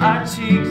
our cheeks.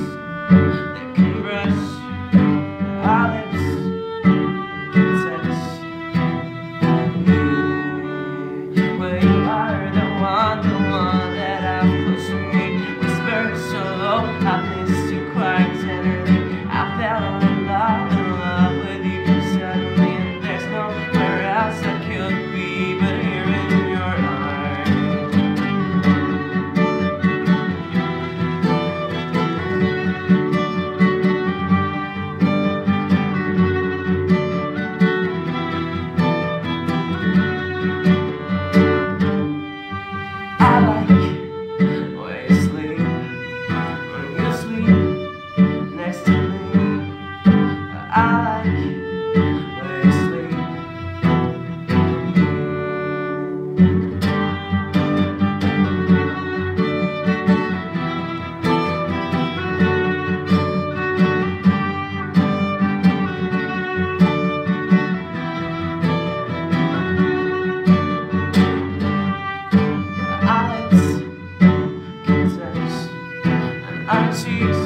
Nazis.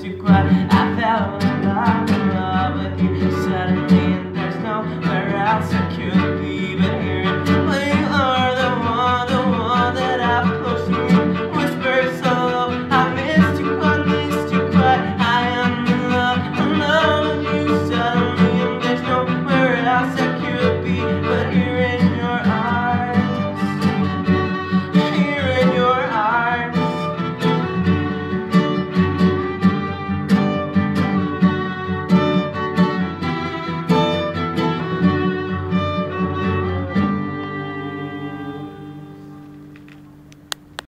to cry. I fell in love, in love with you suddenly, and there's nowhere else I could.